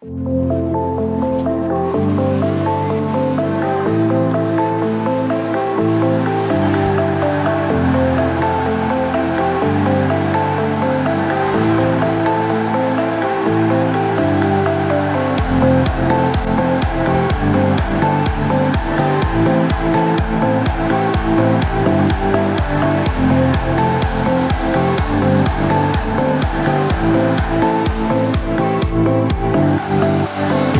Música Música